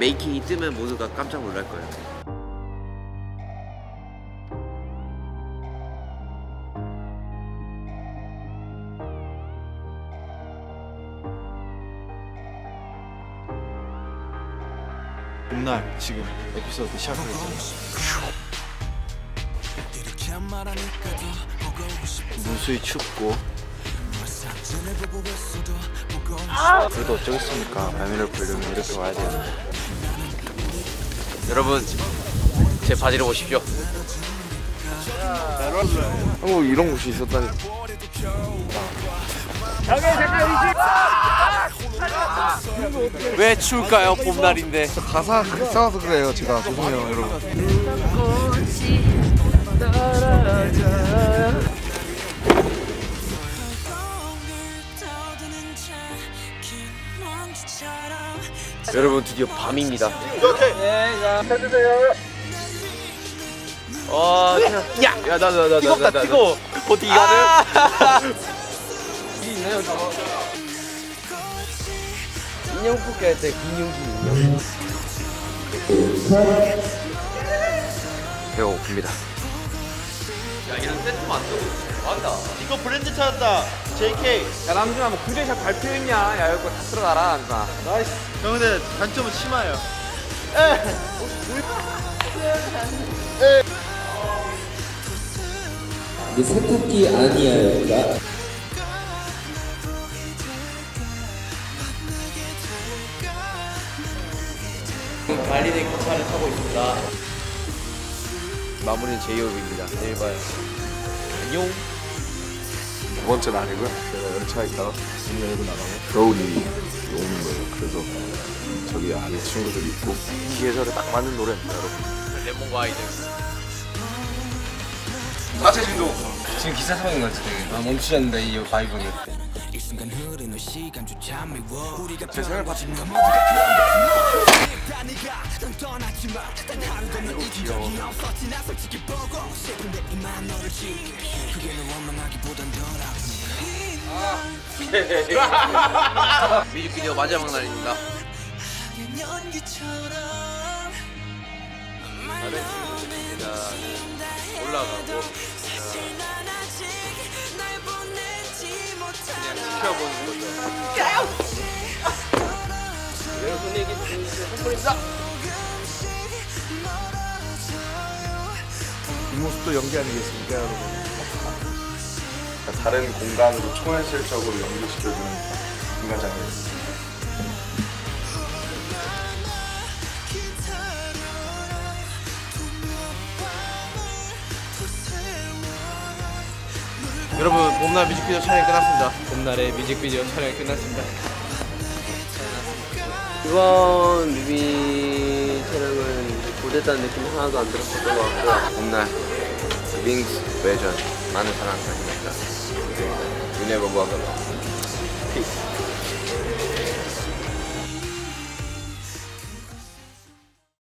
메이킹이 뜨면 모두가 깜짝 놀랄 거예요. 봄날 지금 에피소드 시작하겠습니다. 무수히 춥고 그래도 어쩌겠습니까 발매를 보려면 이렇게 와야 되는데 여러분 제 바지를 보십시오. 한국 이런 곳이 있었다니 왜 추울까요? 봄날인데. 가사 써서 그래요 제가 죄송해요 여러분 여러분 드디어 밤입니다. 어, 야, 야, 나, 나, 나, 뜨겁다, 뜨거워. 보디가드. 이 있나요, 저거? 인형 뽑기 할때 금융기 인형. 배가 고픕니다. 야, 이런 세트만 안 뜨고. 맞다. 이거 브랜드 찾았다. JK. 야, 남준아, 뭐 구제샵 발표했냐? 야, 이거 다 들어가라, 남준아. 형 근데 단점은 심해요. 이게 세탁기 아니야 여기가 말리는 기차를 타고 있습니다. 마무리는 제이홉입니다. 내일 봐요. 안녕. 두 번째 날이고요 제가 열차에 있다가 문 열고 나가면 겨울이 오는 거예요 그래서 저기 안에 친구들이 있고 이 계절에 딱 맞는 노래입니다 여러분 레몬과 아이들. 하체 진동 지금 타고 있는 것 같아. 아, 멈추지 않는다, 이 바이브는. 제 생을 바칩니다. 뮤직비디오 마지막 날입니다. 다른 친구들보다는 올라가고 그냥 지켜보는 거죠. 여러분에게 드리는 선물입니다. 이 모습도 연기 아니겠습니까 여러분 다른 공간으로 초현실적으로 연기시켜주는 인간장이에요 여러분 봄날 뮤직비디오 촬영이 끝났습니다. 봄날의 뮤직비디오 촬영이 끝났습니다. 이번 뮤비 촬영은 못했다는 느낌 하나도 안 들었었던 것 같고요. 봄날 윙스 외전 많은 사랑 부탁드립니다. 윤혜버부하고 피스.